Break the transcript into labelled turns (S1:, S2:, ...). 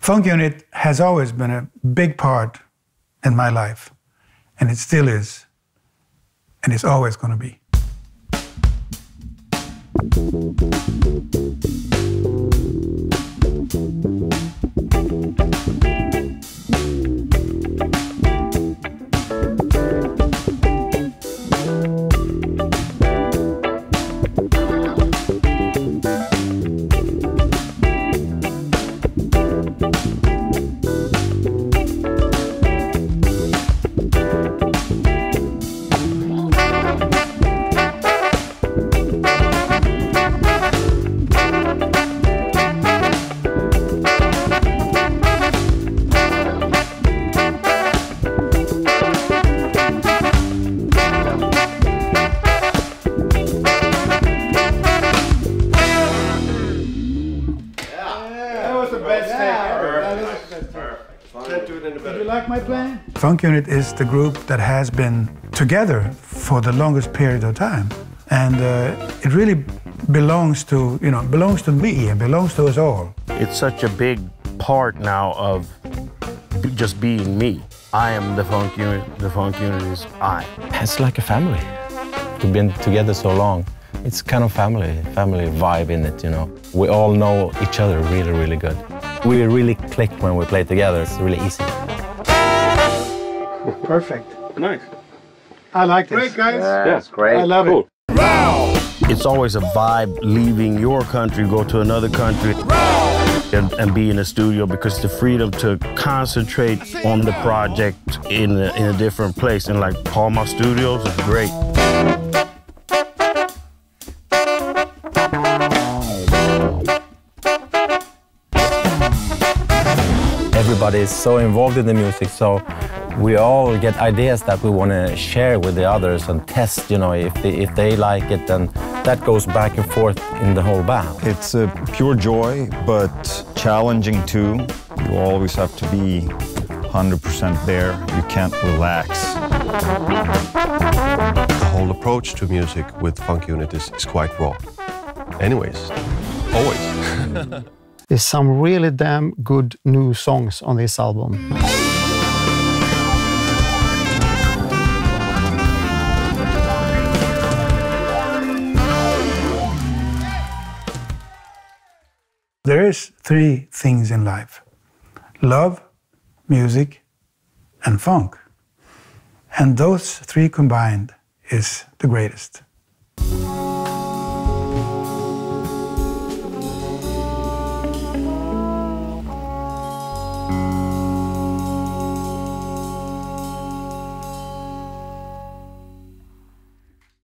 S1: Funk Unit has always been a big part in my life, and it still is, and it's always going to be. Funk Unit is the group that has been together for the longest period of time. And uh, it really belongs to, you know, belongs to me and belongs to us all.
S2: It's such a big part now of just being me. I am the Funk Unit, the Funk Unit is I.
S3: It's like a family. We've been together so long. It's kind of family, family vibe in it, you know. We all know each other really, really good. We really click when we play together. It's really easy.
S1: Perfect.
S4: Nice.
S1: I like this.
S4: Great, guys.
S5: Yeah, that's great.
S1: I love
S4: Cool.
S1: it.
S2: It's always a vibe leaving your country, go to another country, and, and be in a studio because the freedom to concentrate on the project in a, in a different place. And like Palma Studios is great.
S3: Everybody is so involved in the music, so we all get ideas that we want to share with the others and test, you know, if they, if they like it, and that goes back and forth in the whole band.
S6: It's a pure joy, but challenging too. You always have to be 100% there. You can't relax.
S7: The whole approach to music with Funk Unit is, is quite raw. Anyways, always.
S8: There's some really damn good new songs on this album.
S1: There is three things in life. Love, music, and funk. And those three combined is the greatest.